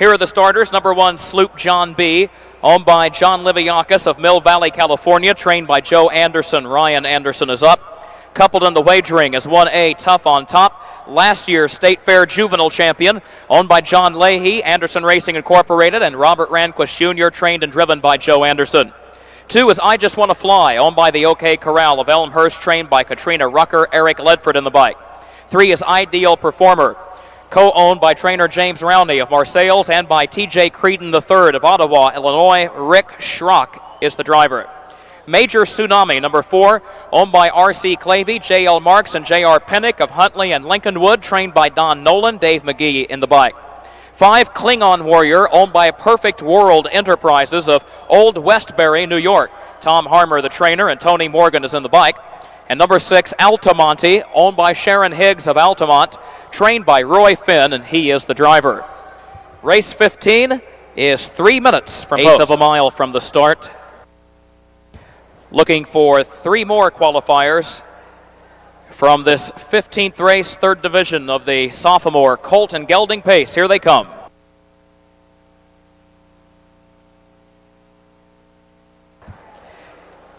Here are the starters. Number one, Sloop John B., owned by John Liviakis of Mill Valley, California, trained by Joe Anderson. Ryan Anderson is up. Coupled in the wagering is 1A Tough on Top, last year's State Fair Juvenile Champion, owned by John Leahy, Anderson Racing Incorporated, and Robert Ranquist Jr., trained and driven by Joe Anderson. Two is I Just Want to Fly, owned by the OK Corral of Elmhurst, trained by Katrina Rucker, Eric Ledford in the bike. Three is Ideal Performer, co-owned by trainer James Rowney of Marseilles and by TJ Creedon III of Ottawa, Illinois. Rick Schrock is the driver. Major Tsunami, number four, owned by R.C. Clavey, J.L. Marks, and J.R. Pennick of Huntley and Lincolnwood, trained by Don Nolan, Dave McGee in the bike. Five, Klingon Warrior, owned by Perfect World Enterprises of Old Westbury, New York. Tom Harmer, the trainer, and Tony Morgan is in the bike. And number six, Altamonte, owned by Sharon Higgs of Altamont, trained by Roy Finn, and he is the driver. Race 15 is three minutes from eighth of a mile from the start. Looking for three more qualifiers from this 15th race, third division of the sophomore Colt and Gelding Pace. Here they come.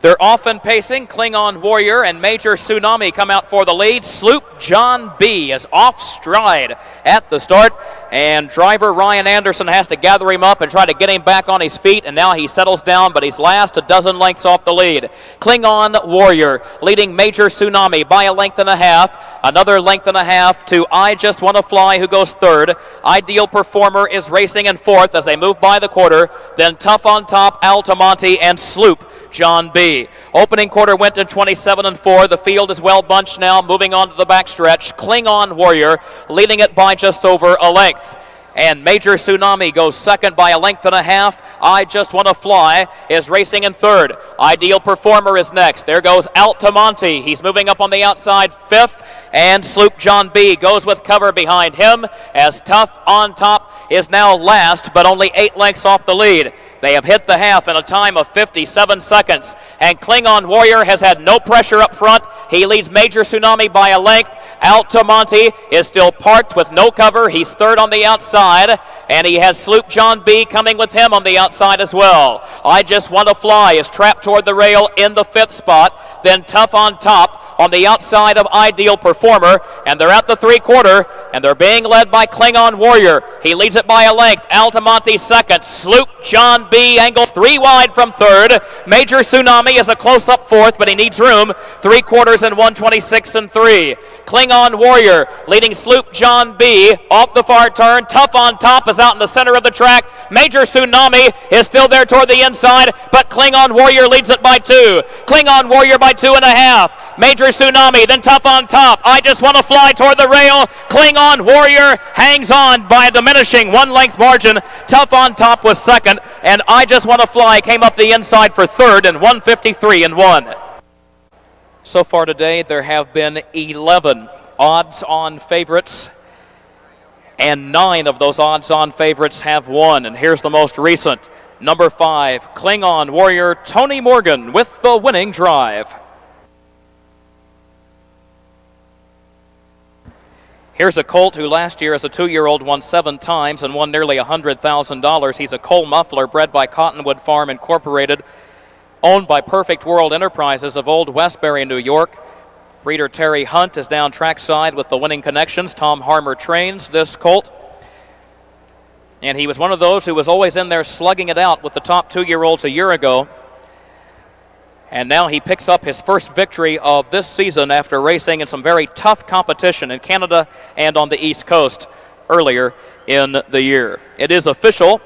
They're often pacing. Klingon Warrior and Major Tsunami come out for the lead. Sloop John B is off stride at the start, and driver Ryan Anderson has to gather him up and try to get him back on his feet, and now he settles down, but he's last a dozen lengths off the lead. Klingon Warrior leading Major Tsunami by a length and a half. Another length and a half to I Just Want to Fly, who goes third. Ideal Performer is racing in fourth as they move by the quarter. Then Tough on Top, Altamonte, and Sloop John B. Opening quarter went to 27 and 4. The field is well bunched now, moving on to the backstretch. Klingon Warrior leading it by just over a length. And Major Tsunami goes second by a length and a half. I Just Want to Fly is racing in third. Ideal Performer is next. There goes Altamonte. He's moving up on the outside fifth. And Sloop John B goes with cover behind him as Tough on top is now last, but only eight lengths off the lead. They have hit the half in a time of 57 seconds. And Klingon Warrior has had no pressure up front. He leads Major Tsunami by a length. Altamonte is still parked with no cover. He's third on the outside. And he has Sloop John B coming with him on the outside as well. I Just Want to Fly is trapped toward the rail in the fifth spot. Then Tough on Top on the outside of Ideal Performer, and they're at the three quarter, and they're being led by Klingon Warrior. He leads it by a length. Altamonte second. Sloop John B. angles three wide from third. Major Tsunami is a close up fourth, but he needs room. Three quarters and 126 and three. Klingon Warrior leading Sloop John B. off the far turn. Tough on top is out in the center of the track. Major Tsunami is still there toward the inside, but Klingon Warrior leads it by two. Klingon Warrior by two and a half. Major Tsunami, then Tough on top. I just want to fly toward the rail. Klingon Warrior hangs on by a diminishing one length margin. Tough on top was second, and I just want to fly came up the inside for third and 153 and one. So far today, there have been 11 odds on favorites, and nine of those odds on favorites have won. And here's the most recent number five, Klingon Warrior Tony Morgan with the winning drive. Here's a colt who last year as a two-year-old won seven times and won nearly $100,000. He's a Cole Muffler bred by Cottonwood Farm Incorporated, owned by Perfect World Enterprises of Old Westbury, New York. Breeder Terry Hunt is down trackside with the winning connections. Tom Harmer trains this colt. And he was one of those who was always in there slugging it out with the top two-year-olds a year ago. And now he picks up his first victory of this season after racing in some very tough competition in Canada and on the East Coast earlier in the year. It is official.